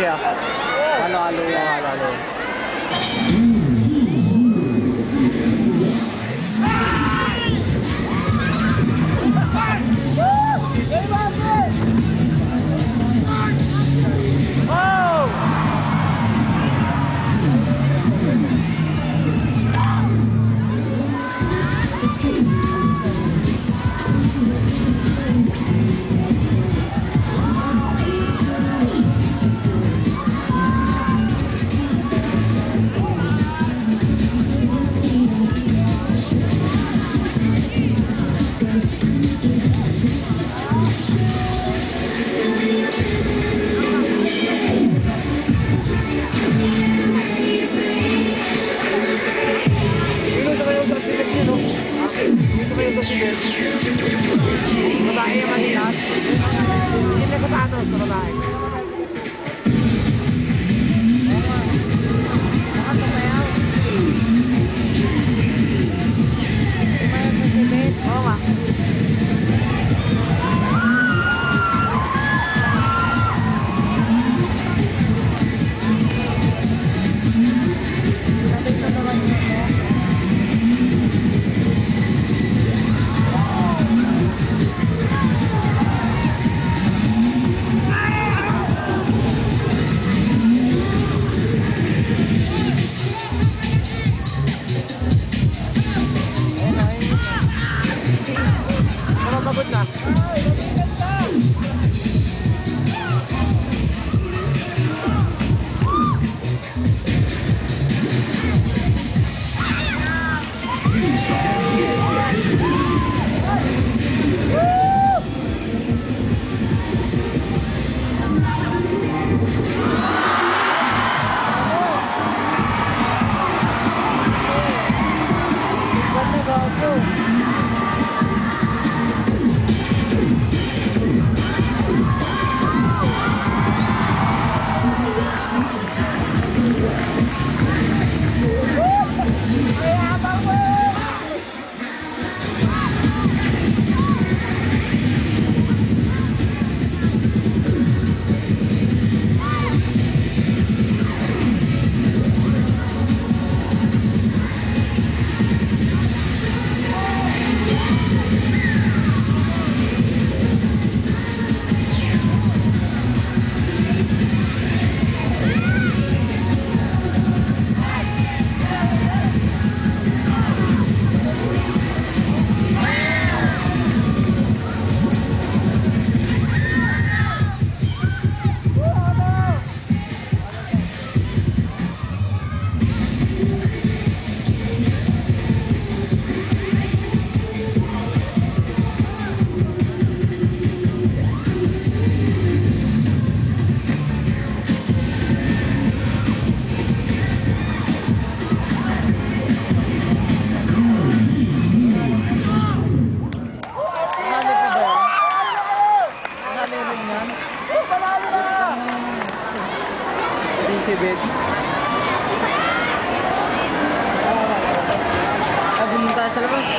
Siya. Halo-halo yan. Halo-halo. girls are alive. Basta. si Beth. Ah, pumunta sa labas.